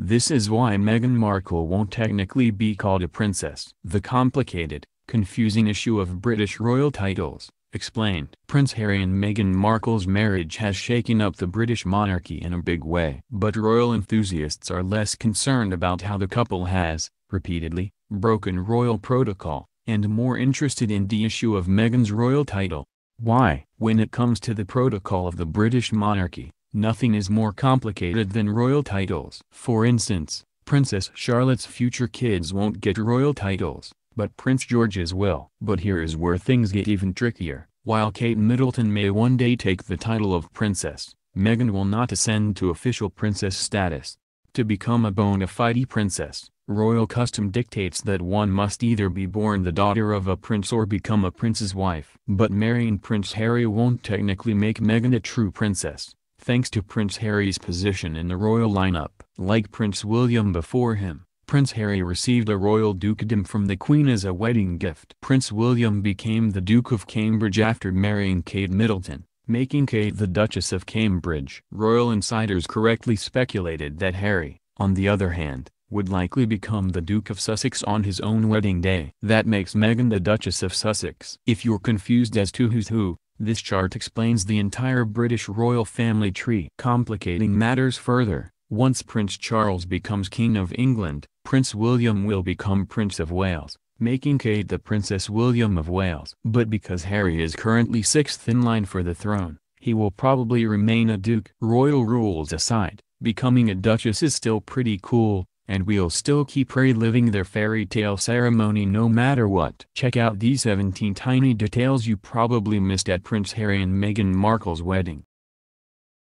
This is why Meghan Markle won't technically be called a princess. The complicated, confusing issue of British royal titles, explained. Prince Harry and Meghan Markle's marriage has shaken up the British monarchy in a big way. But royal enthusiasts are less concerned about how the couple has, repeatedly, broken royal protocol, and more interested in the issue of Meghan's royal title. Why? When it comes to the protocol of the British monarchy, nothing is more complicated than royal titles. For instance, Princess Charlotte's future kids won't get royal titles, but Prince George's will. But here is where things get even trickier. While Kate Middleton may one day take the title of princess, Meghan will not ascend to official princess status. To become a bona fide princess, royal custom dictates that one must either be born the daughter of a prince or become a prince's wife. But marrying Prince Harry won't technically make Meghan a true princess, thanks to Prince Harry's position in the royal lineup. Like Prince William before him, Prince Harry received a royal dukedom from the Queen as a wedding gift. Prince William became the Duke of Cambridge after marrying Kate Middleton, making Kate the Duchess of Cambridge. Royal insiders correctly speculated that Harry, on the other hand, would likely become the Duke of Sussex on his own wedding day. That makes Meghan the Duchess of Sussex. If you're confused as to who's who, this chart explains the entire British royal family tree. Complicating matters further, once Prince Charles becomes King of England, Prince William will become Prince of Wales, making Kate the Princess William of Wales. But because Harry is currently sixth in line for the throne, he will probably remain a duke. Royal rules aside, becoming a duchess is still pretty cool, and we'll still keep reliving their fairy tale ceremony no matter what. Check out these 17 tiny details you probably missed at Prince Harry and Meghan Markle's wedding.